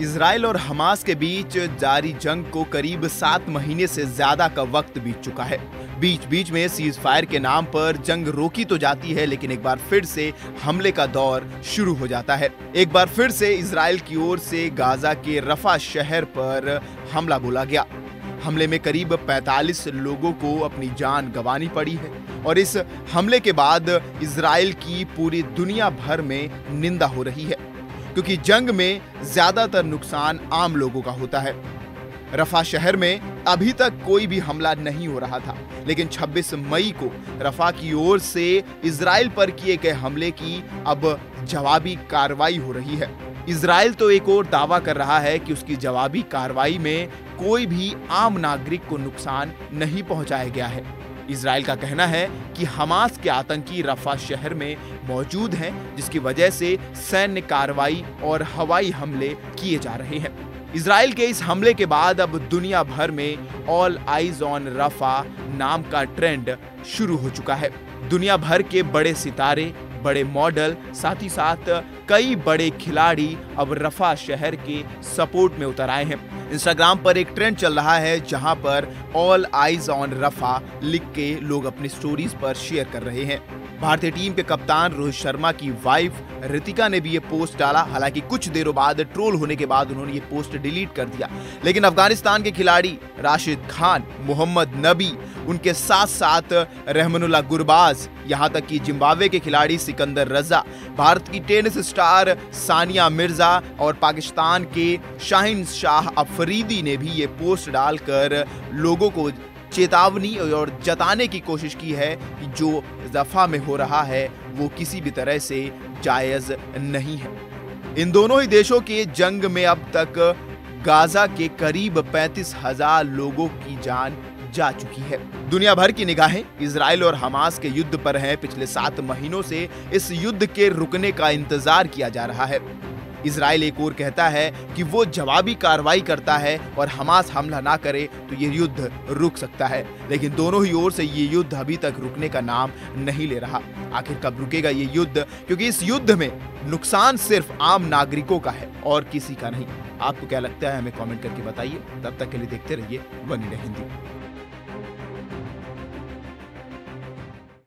Israel और Hamas के बीच जारी जंग को करीब सात महीने से ज़्यादा का वक्त बीत चुका है। बीच बीच में सीज फायर के नाम पर जंग रोकी तो जाती है, लेकिन एक बार फिर से हमले का दौर शुरू हो जाता है। एक बार फिर से इसराइल की ओर से गाजा के रफा शहर पर हमला बोला गया। हमले में करीब 45 लोगों को अपनी जान गंवानी पड़ी है और इस हमले के बाद इसराइल की पूरी दुनिया भर में निंदा हो रही है। क्योंकि जंग में ज़्यादातर नुकसान आम लोगों का होता है। रफा शहर में अभी तक कोई भी हमला नहीं हो रहा था, लेकिन 26 मई को रफा की ओर से इसराइल पर किए गए हमले की अब जवाबी कार्रवाई हो रही है। इसराइल तो एक और दावा कर रहा है कि उसकी जवाबी कार्रवाई में कोई भी आम नागरिक को नुकसान नहीं पहुँचाया गया है। इसराइल का कहना है कि हमास के आतंकी रफा शहर में मौजूद हैं, जिसकी वजह से सैन्य कार्रवाई और हवाई हमले किए जा रहे हैं। इसराइल के इस हमले के बाद अब दुनिया भर में ऑल आइज़ ऑन रफा नाम का ट्रेंड शुरू हो चुका है। दुनिया भर के बड़े सितारे, बड़े मॉडल साथ ही साथ कई बड़े खिलाड़ी अब रफा शहर के सपोर्ट में उतर आए हैं। इंस्टाग्राम पर एक ट्रेंड चल रहा है, जहाँ पर ऑल आइज़ ऑन रफा लिख के लोग अपनी स्टोरीज पर शेयर कर रहे हैं। भारतीय टीम के कप्तान रोहित शर्मा की वाइफ रितिका ने भी ये पोस्ट डाला। हालाँकि कुछ देरों बाद ट्रोल होने के बाद उन्होंने ये पोस्ट डिलीट कर दिया। लेकिन अफ़गानिस्तान के खिलाड़ी राशिद खान, मोहम्मद नबी उनके साथ साथ रहमनुल्ला गुरबाज, यहाँ तक कि जिम्बाब्वे के खिलाड़ी सिकंदर रजा, भारत की टेनिस स्टार सानिया मिर्ज़ा और पाकिस्तान के शाहिन शाह अफरीदी ने भी ये पोस्ट डालकर लोगों को चेतावनी और जताने की कोशिश की है कि जो दफ़ा में हो रहा है, वो किसी भी तरह से जायज़ नहीं है। इन दोनों ही देशों के जंग में अब तक गाजा के करीब पैंतीस हज़ार लोगों की जान जा चुकी है। दुनिया भर की निगाहें इसराइल और हमास के युद्ध पर हैं। पिछले सात महीनों से इस युद्ध के रुकने का इंतज़ार किया जा रहा है। इसराइल एक और कहता है कि वो जवाबी कार्रवाई करता है और हमास हमला ना करे तो ये युद्ध रुक सकता है। लेकिन दोनों ही ओर से ये युद्ध अभी तक रुकने का नाम नहीं ले रहा। आखिर कब रुकेगा ये युद्ध? क्योंकि इस युद्ध में नुकसान सिर्फ़ आम नागरिकों का है और किसी का नहीं। आपको क्या लगता है? हमें कमेंट करके बताइए। तब तक के लिए देखते रहिए वन इंडिया हिंदी।